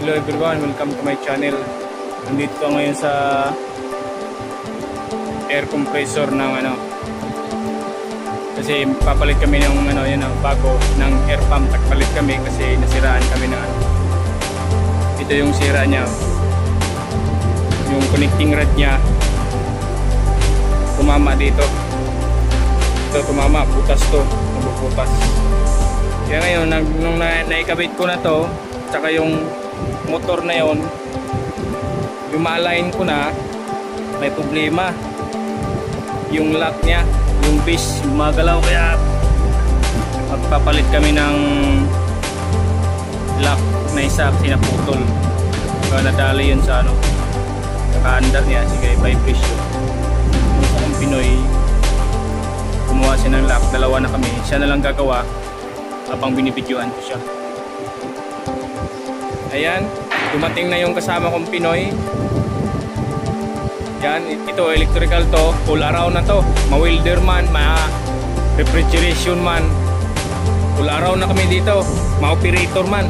Hello everyone, welcome to my channel. Nandito ko ngayon sa air compressor ng ano. Kasi papalit kami ng ano yun ang bago ng air pump. Nagpalit kami kasi nasiraan kami ng ano. Ito yung sira niya. Yung connecting rod niya. Tumama dito. Ito tumama. Butas to. Nabubutas kaya ngayon nung na, naikabit ko na to tsaka yung motor na yon lumaline ko na may problema. Yung lock niya yung base gumagalaw. Kaya magpapalit kami ng lock na isa kasi naputol. Kaya nadali yun sa ano naka-under niya sige vibration. Yung sa Pinoy gumawa siya ng lock dalawa na kami. Siya na lang gagawa habang binibidyoan ko siya. Ayan dumating na yung kasama kong Pinoy yan, ito electrical to, full araw na to. Ma-welder man, ma-refrigeration man. Full araw na kami dito. Ma-operator man.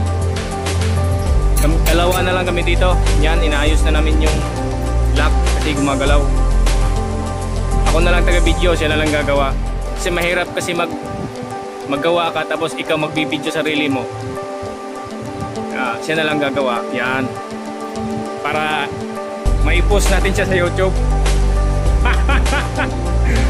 Dalawa na lang kami dito. Yan, inaayos na namin yung lock kasi gumagalaw. Ako na lang taga-video, siya na lang gagawa. Kasi mahirap kasi mag maggawa ka tapos ikaw magbibideo sarili mo. Siya na lang gagawa. Yan. Para Maipost natin siya sa YouTube.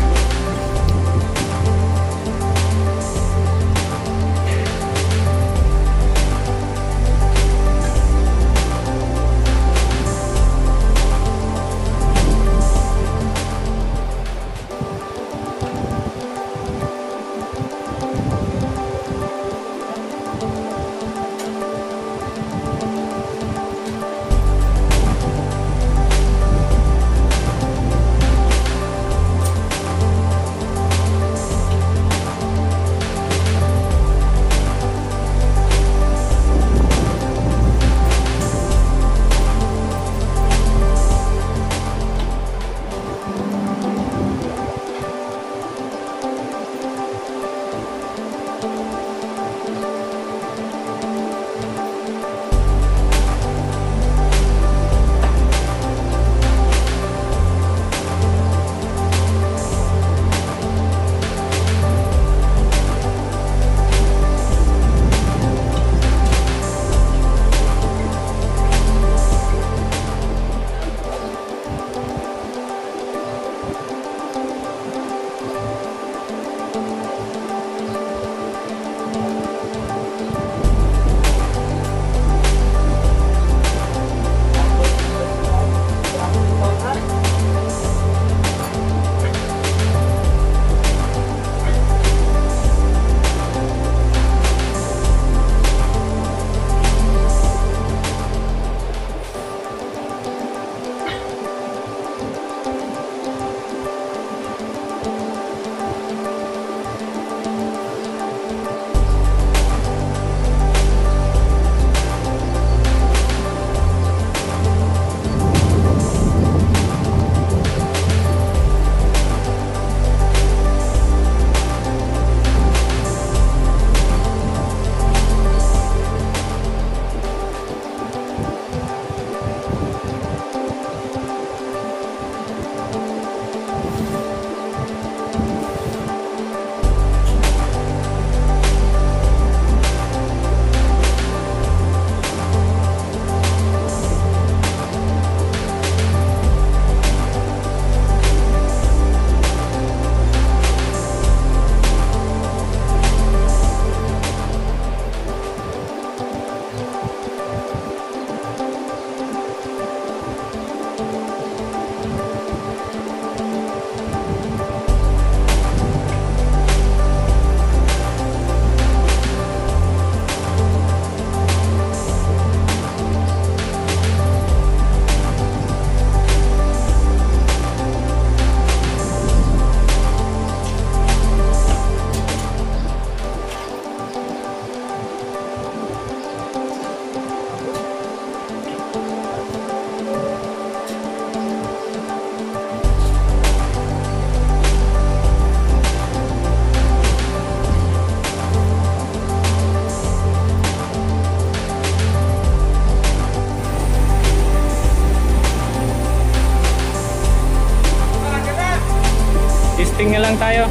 lang tayo.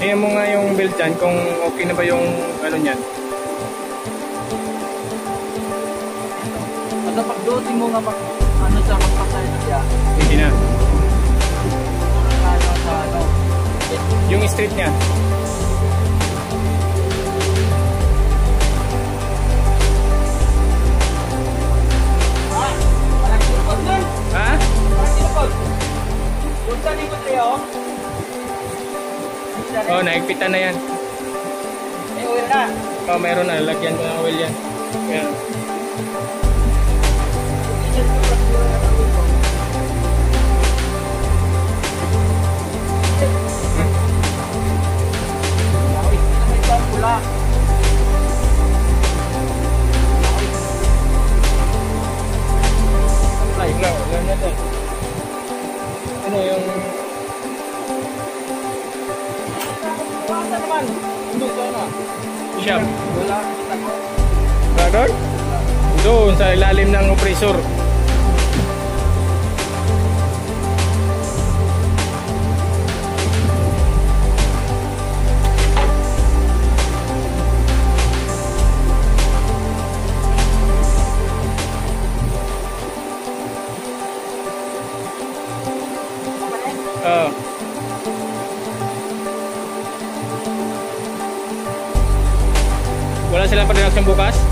Tingnan mo nga yung belt dyan kung okay na ba yung ano niyan. At pag duty mo nga pag ano siya magpasay siya, Hindi na. sa ano. Yung street niya. Oh, naigpitan na yan. Eh, uwi na. Oh, meron na. Lagyan ko ng oil yan. Yan. Naman. Doon ka na. Shop? Wala. ko. Doon? Doon, sa ilalim ng oppressor. Wala silang production bukas?